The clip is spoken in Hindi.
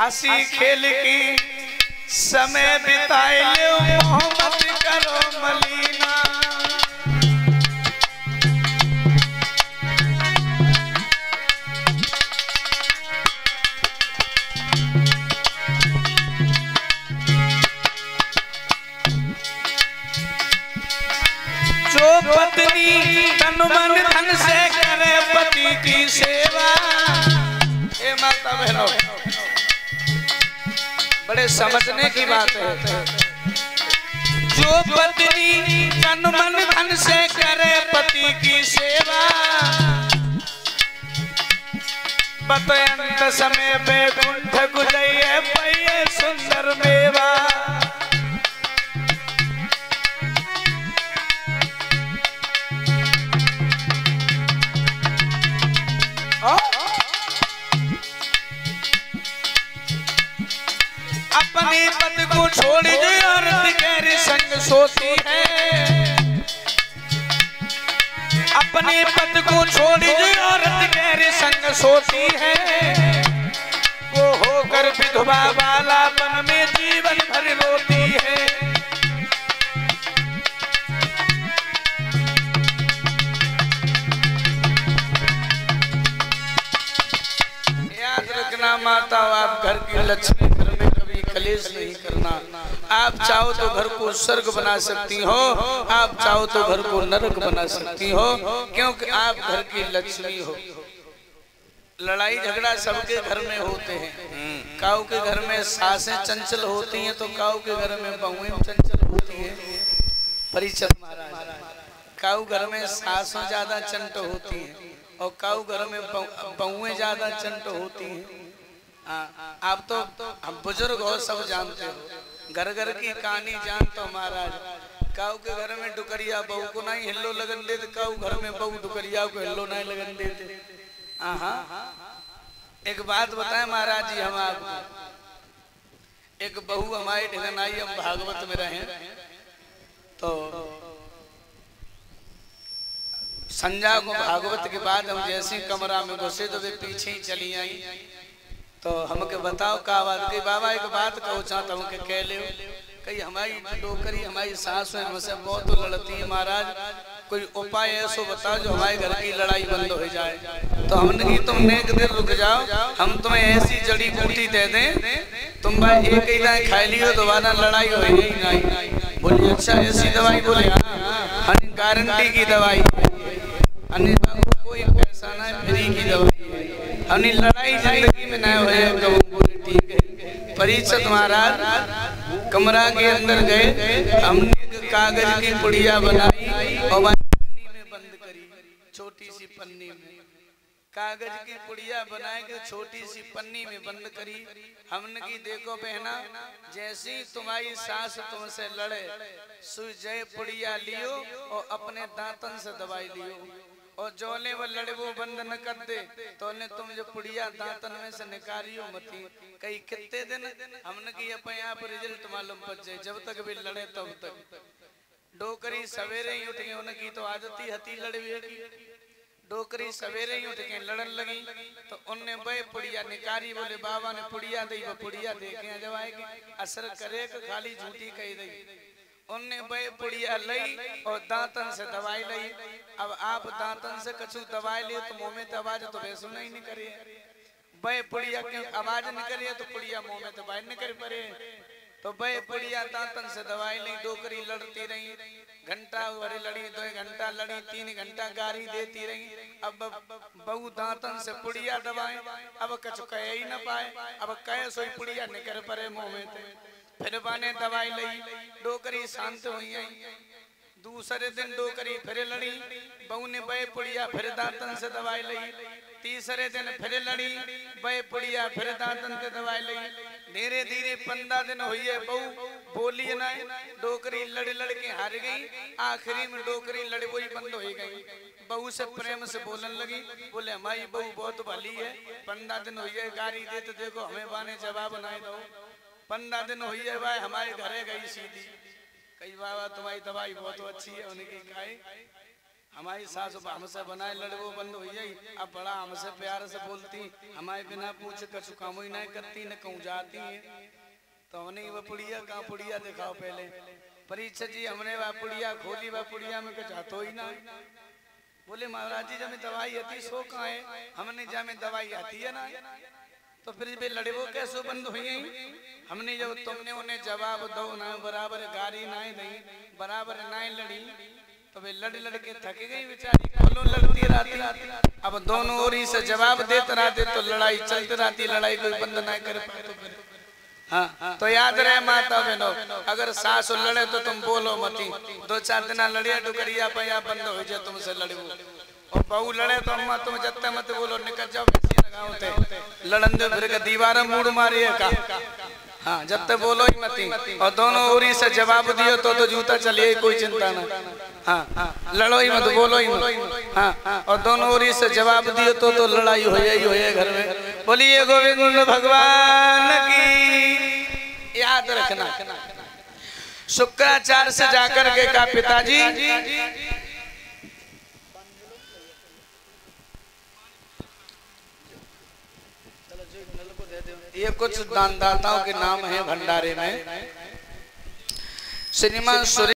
हँसी खेल की समय बिताए मोहम्मद करो मलीना। जो पत्नी तन मन धन से करे पति की सेवा ए माता बहनों बड़े समझने की बात है। जो पत्नी तन मन धन से करे पति की सेवा बतयंत समय पे गुंठ अपने पद को छोड़ जो औरत गैर संग सोती है। अपने पद को छोड़ जो औरत गैर संग सोती है। वो होकर विधवा बालापन में जीवन भर रोती है। याद रखना माता आप घर की लक्ष्मी कलेश नहीं करना। आप चाहो तो घर को स्वर्ग बना सकती हो आप चाहो तो घर को नरक बना सकती हो क्योंकि आप घर की लक्ष्मी हो। लड़ाई झगड़ा सबके घर में होते हैं। काऊ के घर में सासें चंचल होती हैं तो काऊ के घर में बहुएँ चंचल होती हैं। परिचय महाराज काऊ घर में सासों ज़्यादा चंट होती हैं और काऊ घर में बहुएँ ज़्यादा चंट होती हाँ, आप तो हम बुज़ुर्ग हो, सब जानते हो। घर घर की कहानी जानते हो महाराज। काऊ के घर में डुकरिया बहू को नहीं हिल्लो लगन देते, काऊ घर में बहू डुकरिया को हिल्लो नहीं लगन देते। हाँ एक बात बताए महाराज जी हम आपको। एक बहू हमारी ढगनाई हम भागवत में रहे। तो संजा को भागवत के बाद हम जैसे कमरा में घुसे तो वे पीछे ही चली आई। तो हमके बताओ का बात? की बाबा, एक बात कहो चाहता हूँ कि कह ले कही, हमारी डोकरी हमारी सास है, हमसे बहुत लड़ती है, महाराज। कोई उपाय ऐसो बताओ जो हमारे घर की लड़ाई बंद हो जाए? तो हमने की तुम एक दिन रुक जाओ। हम तुम्हें ऐसी जड़ी बूटी दे दें। तुम भाई एक ही दाएँ खा लियो, दोबारा लड़ाई हो ही नहीं। बोलिए अच्छा ऐसी दवाई बोले? हाँ गारंटी की दवाई। अन्य कोई पैसा ना फ्री की दवाई हमने लड़ाई ज़िंदगी में ना हुए कहूँ बोले, ठीक है। परीक्षक महाराज, कमरा के अंदर गए, हमने कागज़ की पुड़िया बनाई और में बंद करी, छोटी सी पन्नी में। कागज़ की पुड़िया बनाए के छोटी सी पन्नी में बंद करी। हमने की देखो बहना जैसी तुम्हारी सास तुमसे लड़े सुई जय पुड़िया लियो और अपने दांतन से दवाई लियो। और जोले वो लड़े वो बंद न कर दे तो ने तुम जो पुड़िया दांतन में से निकालियो मती। कई कितने दिन हमने की अपने आप रिज़ल्ट मालूम पड़ जाए जब तक भी लड़े तब तक। डोकरी सवेरे ही उठ गए उनकी तो आदत ही हती लड़े की डोकरी सवेरे ही उठ के लड़न लगी तो उनने बे पुड़िया निकारी बोले, बाबा ने पुड़िया दी वो पुड़िया देखे जब आएगी असर करे खाली झूठी कही दी उनने बे पुड़िया लई, और दांतन से दवाई लई। अब आप दांतन से कछु दवाई लिए तो मुँह में तो आवाज़ तो वैसे नहीं निकले बे पुड़िया क्यों आवाज़ निकली तो पुड़िया मुँह में दवाई निकल पड़े तो बे पुड़िया दांतन से दवाई ली डोकरी लड़ती रही। घंटा भरी लड़ी, दो घंटा लड़ी, तीन घंटा गारी देती रही। अब बहु दांतन से पुड़िया दबाए अब कछु कह ही न पाए। अब कहे सोई पुड़िया निकल पड़े मुँह में फिर बाने दवाई लई डोकरी शांत हुई दूसरे दिन डोकरी फिर लड़ी। बहू ने बे पुड़िया फिर दांतन से दवाई लई। तीसरे दिन फिर लड़ी। बे पुड़िया फिर दांतन से दवाई लई। धीरे धीरे पंद्रह दिन हुई है, बहू, बोली ना, डोकरी लड़ लड़ के हार गई, आखिरी में डोकरी लड़ वही बंद हो गई। बहू से प्रेम से बोलन लगी, बोले, हमारी बहू बहुत भली है, पंद्रह दिन हुई है गाड़ी दे तो देखो, हमें बाने जवाब बनाए दो। पंद्रह दिन हुई है, भाई, हमारे घरे गई सीधी। कई बाबा, तुम्हारी दवाई बहुत अच्छी है, उनकी खाई। हमारी सास हमसे बनाए लड़वो बंद हो जाई अब बड़ा हमसे प्यार से बोलती, हमारे बिना पूछे कछु काम ही नहीं करती, न कहूँ जाती है। तो हमने वो पुड़िया कहाँ पुड़िया दिखाओ पहले। परीक्षा जी, हमने वह पुड़िया खोली वह पुड़िया में कुछ हाथों ही ना। बोले, महाराज जी, जब दवाई आती, सो कहाँ है? हमने जब दवाई आती है ना तो फिर वे लड़े वो कैसे बंद हुई हमने जब तुमने उन्हें जवाब दो ना, बराबर गाड़ी ना नहीं, बराबर ना लड़ी। लड़ थक गई बेचारी बोलो लड़ती रहती अब दोनों ओर से जवाब देते रहते तो लड़ाई चलती रहती लड़ाई कोई बंद ना कर हाँ तो याद रहे माता बहनों, अगर सास लड़े तो तुम बोलो मती। दो चार दिन लड़िया पैया बंद हो जाए तुमसे लड़ू और बहू लड़े तो अम्मा तुम जत्ते मत बोलो, निकल जाओ लड़न दे दीवार मूड मारी का हाँ जब तक बोलो ही मती। और दोनों ओरी से जवाब दियो तो तो जूता चलिए, कोई चिंता ना। हाँ हाँ लड़ो ही मत बोलो ही मत हाँ। और दोनों ओरी से जवाब दियो तो तो लड़ाई हो ही हो घर में। बोलिए गोविंद भगवान की याद रखना। शुक्राचार्य से जाकर के का पिताजी। ये कुछ दानदाताओं के नाम है भंडारे में। श्रीमान